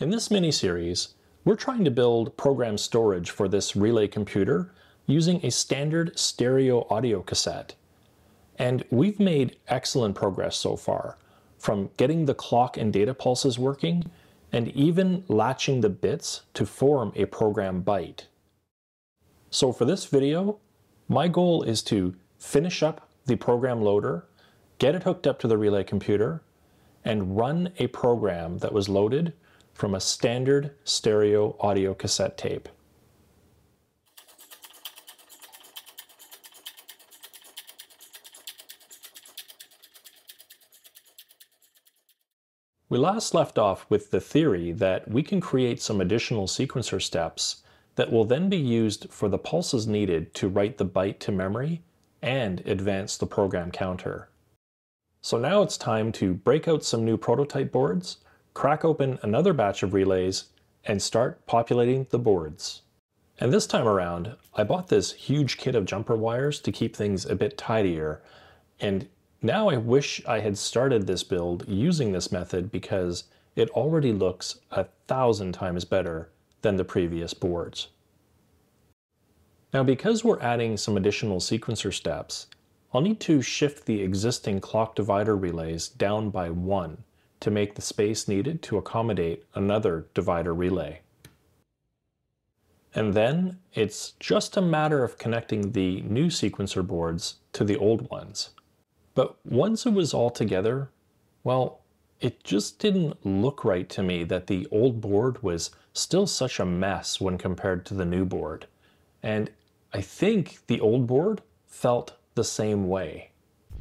In this mini-series, we're trying to build program storage for this relay computer using a standard stereo audio cassette. And we've made excellent progress so far, from getting the clock and data pulses working, and even latching the bits to form a program byte. So for this video, my goal is to finish up the program loader, get it hooked up to the relay computer, and run a program that was loaded from a standard stereo audio cassette tape. We last left off with the theory that we can create some additional sequencer steps that will then be used for the pulses needed to write the byte to memory and advance the program counter. So now it's time to break out some new prototype boards, crack open another batch of relays, and start populating the boards. And this time around, I bought this huge kit of jumper wires to keep things a bit tidier, and now I wish I had started this build using this method because it already looks a thousand times better than the previous boards. Now because we're adding some additional sequencer steps, I'll need to shift the existing clock divider relays down by one to make the space needed to accommodate another divider relay. And then it's just a matter of connecting the new sequencer boards to the old ones. But once it was all together, well, it just didn't look right to me that the old board was still such a mess when compared to the new board. And I think the old board felt the same way.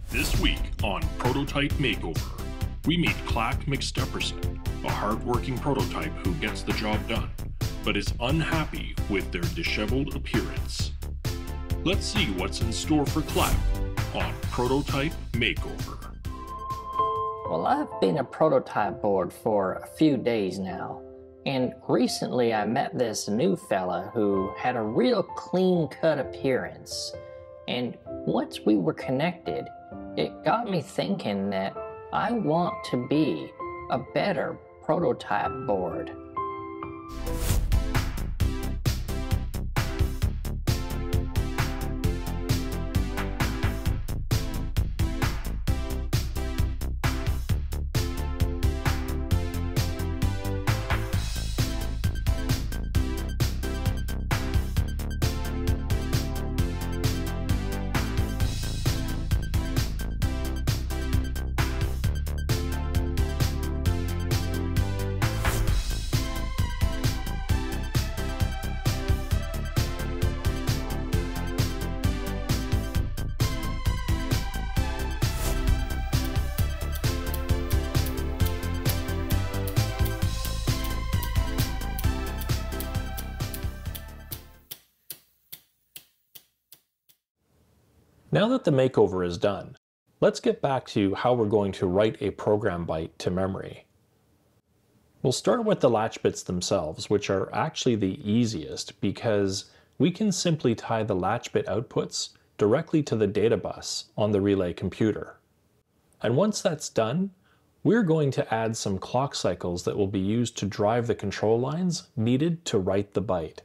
This week on Prototype Makeover, we meet Clack McStepperson, a hardworking prototype who gets the job done, but is unhappy with their disheveled appearance. Let's see what's in store for Clack on Prototype Makeover. Well, I've been a prototype board for a few days now, and recently I met this new fella who had a real clean cut appearance. And once we were connected, it got me thinking that I want to be a better prototype board. Now that the makeover is done, let's get back to how we're going to write a program byte to memory. We'll start with the latch bits themselves, which are actually the easiest because we can simply tie the latch bit outputs directly to the data bus on the relay computer. And once that's done, we're going to add some clock cycles that will be used to drive the control lines needed to write the byte.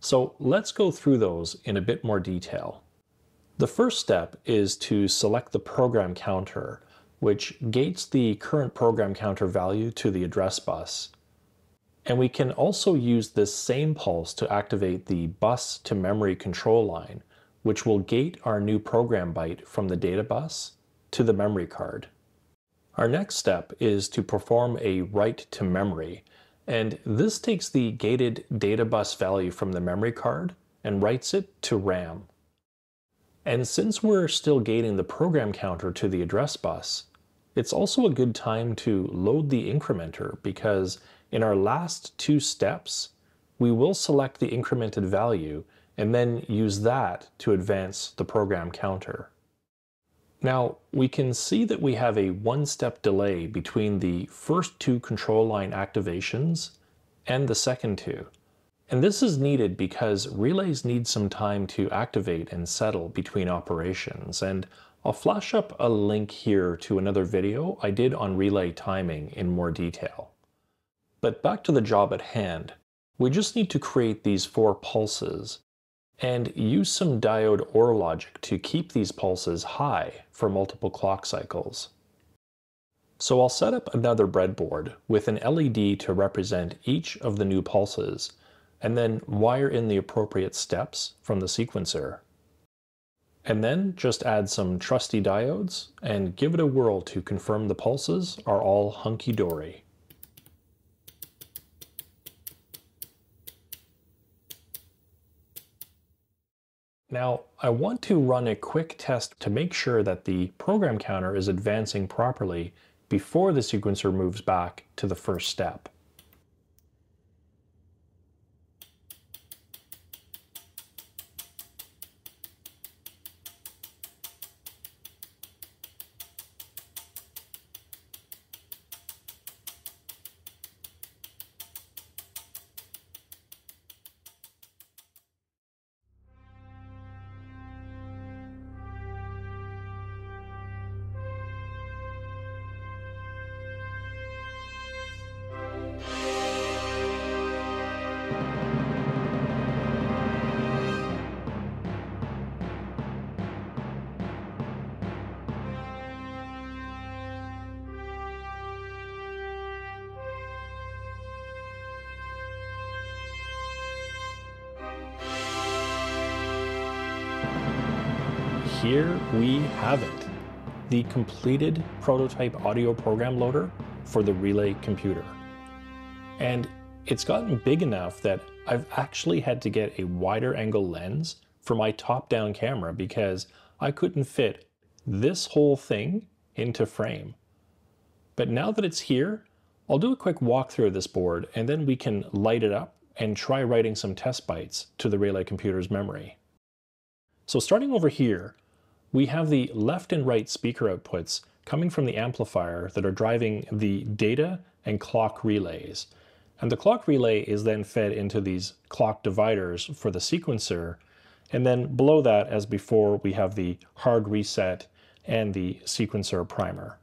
So let's go through those in a bit more detail. The first step is to select the program counter, which gates the current program counter value to the address bus. And we can also use this same pulse to activate the bus to memory control line, which will gate our new program byte from the data bus to the memory card. Our next step is to perform a write to memory, and this takes the gated data bus value from the memory card and writes it to RAM. And since we're still gating the program counter to the address bus, it's also a good time to load the incrementer because in our last two steps, we will select the incremented value and then use that to advance the program counter. Now, we can see that we have a one-step delay between the first two control line activations and the second two. And this is needed because relays need some time to activate and settle between operations. And I'll flash up a link here to another video I did on relay timing in more detail. But back to the job at hand. We just need to create these four pulses and use some diode OR logic to keep these pulses high for multiple clock cycles. So I'll set up another breadboard with an LED to represent each of the new pulses and then wire in the appropriate steps from the sequencer. And then just add some trusty diodes and give it a whirl to confirm the pulses are all hunky-dory. Now, I want to run a quick test to make sure that the program counter is advancing properly before the sequencer moves back to the first step. Here we have it the completed prototype audio program loader for the Relay computer. And it's gotten big enough that I've actually had to get a wider angle lens for my top down camera because I couldn't fit this whole thing into frame. But now that it's here, I'll do a quick walkthrough of this board and then we can light it up and try writing some test bytes to the Relay computer's memory. So starting over here, we have the left and right speaker outputs coming from the amplifier that are driving the data and clock relays. And the clock relay is then fed into these clock dividers for the sequencer. And then below that, as before, we have the hard reset and the sequencer primer.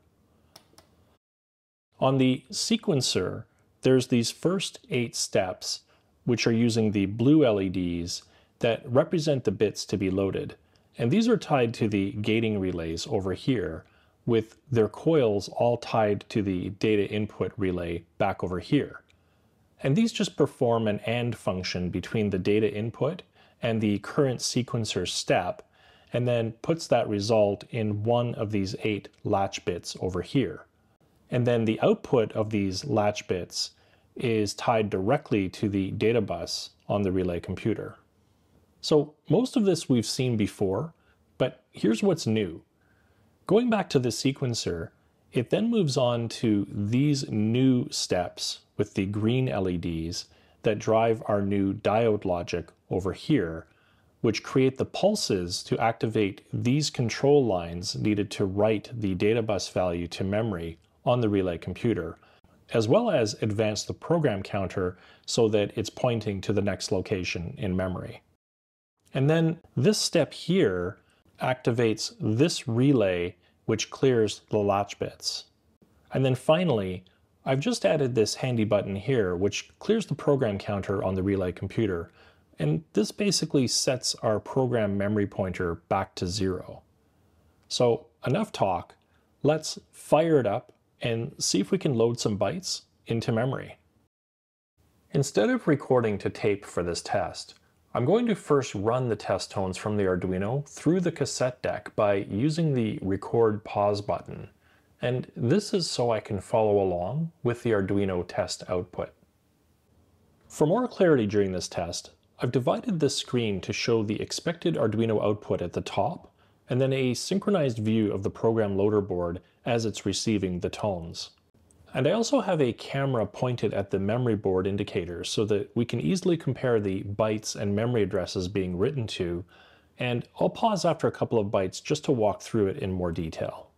On the sequencer, there's these first eight steps, which are using the blue LEDs that represent the bits to be loaded. And these are tied to the gating relays over here with their coils all tied to the data input relay back over here. And these just perform an AND function between the data input and the current sequencer step, and then puts that result in one of these eight latch bits over here. And then the output of these latch bits is tied directly to the data bus on the relay computer. So most of this we've seen before, but here's what's new. Going back to the sequencer, it then moves on to these new steps with the green LEDs that drive our new diode logic over here, which create the pulses to activate these control lines needed to write the data bus value to memory on the relay computer, as well as advance the program counter so that it's pointing to the next location in memory. And then this step here activates this relay, which clears the latch bits. And then finally, I've just added this handy button here, which clears the program counter on the relay computer. And this basically sets our program memory pointer back to zero. So enough talk, let's fire it up and see if we can load some bytes into memory. Instead of recording to tape for this test, I'm going to first run the test tones from the Arduino through the cassette deck by using the record pause button. And this is so I can follow along with the Arduino test output. For more clarity during this test, I've divided this screen to show the expected Arduino output at the top, and then a synchronized view of the program loader board as it's receiving the tones. And I also have a camera pointed at the memory board indicator so that we can easily compare the bytes and memory addresses being written to, and I'll pause after a couple of bytes just to walk through it in more detail.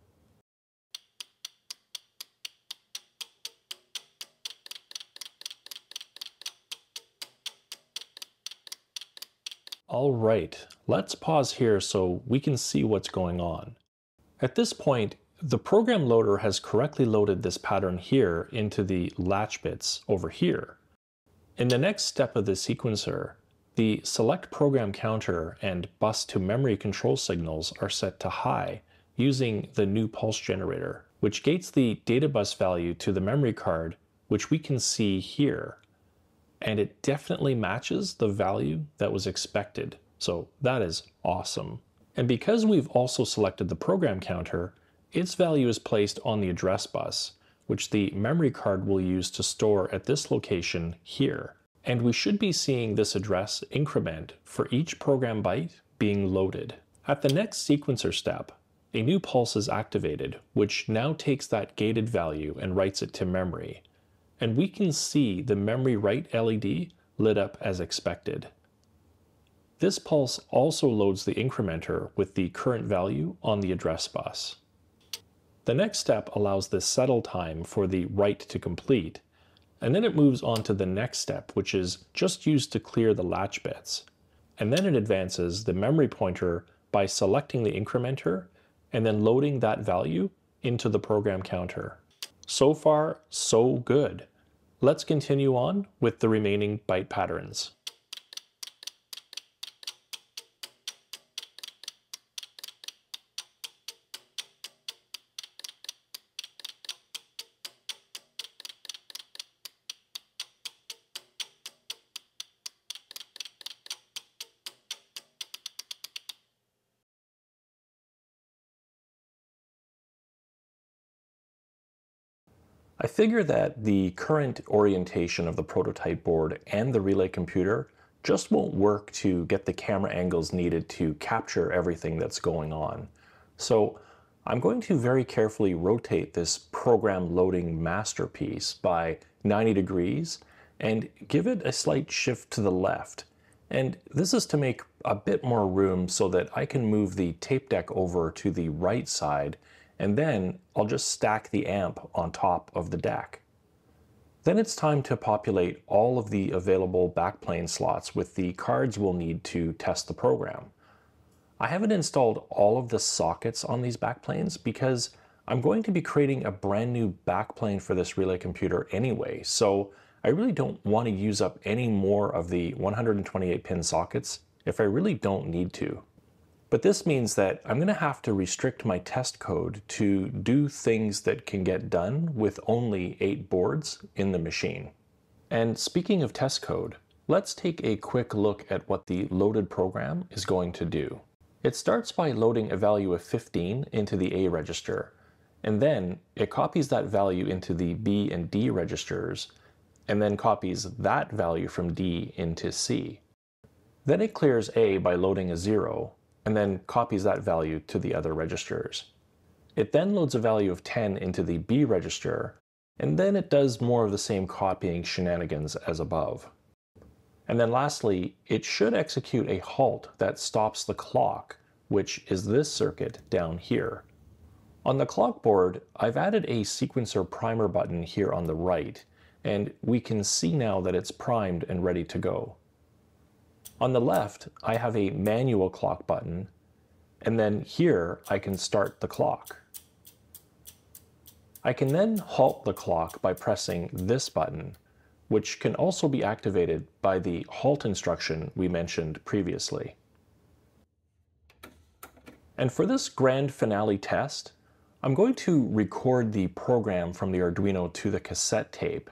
All right, let's pause here so we can see what's going on. At this point, the program loader has correctly loaded this pattern here into the latch bits over here. In the next step of the sequencer, the select program counter and bus to memory control signals are set to high using the new pulse generator, which gates the data bus value to the memory card, which we can see here. And it definitely matches the value that was expected. So that is awesome. And because we've also selected the program counter, its value is placed on the address bus, which the memory card will use to store at this location here. And we should be seeing this address increment for each program byte being loaded. At the next sequencer step, a new pulse is activated, which now takes that gated value and writes it to memory. And we can see the memory write LED lit up as expected. This pulse also loads the incrementer with the current value on the address bus. The next step allows the settle time for the write to complete, and then it moves on to the next step, which is just used to clear the latch bits. And then it advances the memory pointer by selecting the incrementer and then loading that value into the program counter. So far, so good. Let's continue on with the remaining byte patterns. I figure that the current orientation of the prototype board and the relay computer just won't work to get the camera angles needed to capture everything that's going on. So I'm going to very carefully rotate this program loading masterpiece by 90 degrees and give it a slight shift to the left. And this is to make a bit more room so that I can move the tape deck over to the right side and then I'll just stack the amp on top of the DAC. Then it's time to populate all of the available backplane slots with the cards we'll need to test the program. I haven't installed all of the sockets on these backplanes because I'm going to be creating a brand new backplane for this relay computer anyway, so I really don't want to use up any more of the 128 pin sockets if I really don't need to. But this means that I'm going to have to restrict my test code to do things that can get done with only eight boards in the machine. And speaking of test code, let's take a quick look at what the loaded program is going to do. It starts by loading a value of 15 into the A register, and then it copies that value into the B and D registers, and then copies that value from D into C. Then it clears A by loading a 0, and then copies that value to the other registers. It then loads a value of 10 into the B register, and then it does more of the same copying shenanigans as above. And then lastly, it should execute a halt that stops the clock, which is this circuit down here. On the clock board, I've added a sequencer primer button here on the right, and we can see now that it's primed and ready to go. On the left, I have a manual clock button, and then here I can start the clock. I can then halt the clock by pressing this button, which can also be activated by the halt instruction we mentioned previously. And for this grand finale test, I'm going to record the program from the Arduino to the cassette tape.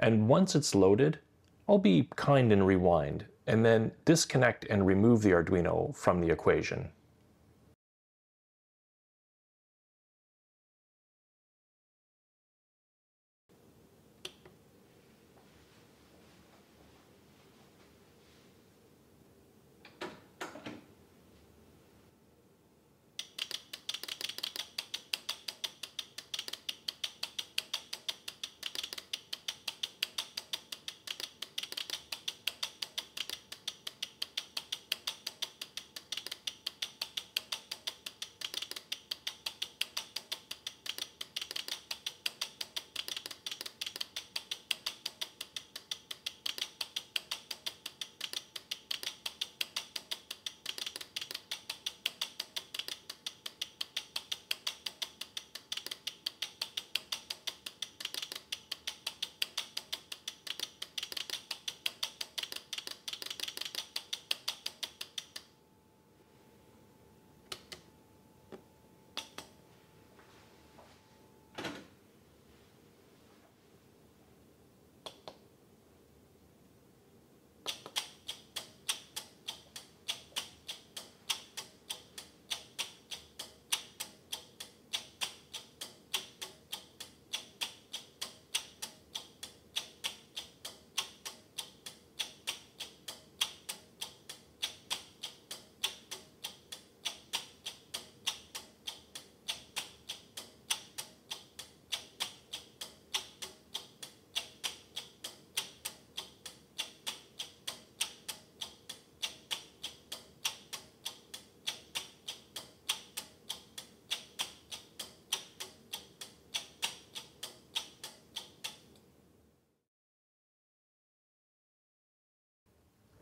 And once it's loaded, I'll be kind and rewind and then disconnect and remove the Arduino from the equation.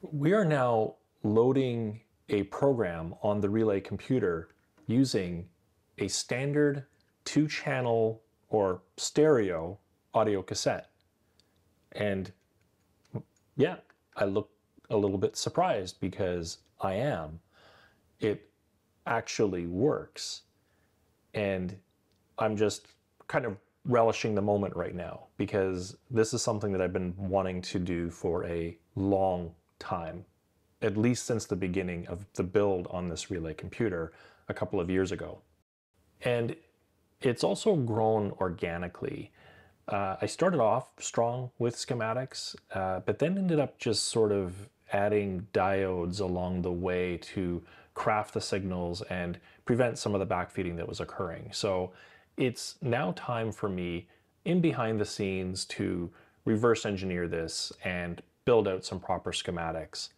We are now loading a program on the relay computer using a standard two channel or stereo audio cassette. And yeah, I look a little bit surprised because I am. It actually works. And I'm just kind of relishing the moment right now because this is something that I've been wanting to do for a long time, at least since the beginning of the build on this relay computer a couple of years ago. And it's also grown organically. Uh, I started off strong with schematics, uh, but then ended up just sort of adding diodes along the way to craft the signals and prevent some of the backfeeding that was occurring. So it's now time for me in behind the scenes to reverse engineer this and build out some proper schematics.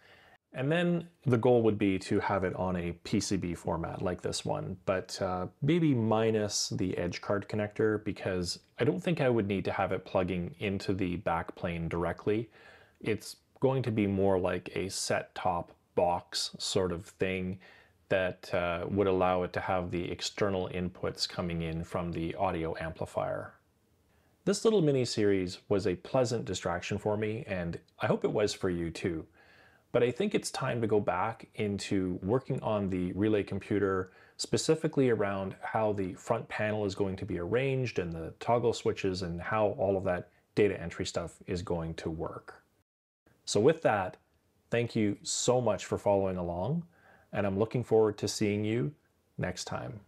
And then the goal would be to have it on a PCB format like this one, but uh, maybe minus the edge card connector because I don't think I would need to have it plugging into the backplane directly. It's going to be more like a set top box sort of thing that uh, would allow it to have the external inputs coming in from the audio amplifier. This little mini series was a pleasant distraction for me, and I hope it was for you too. But I think it's time to go back into working on the relay computer, specifically around how the front panel is going to be arranged and the toggle switches and how all of that data entry stuff is going to work. So with that, thank you so much for following along and I'm looking forward to seeing you next time.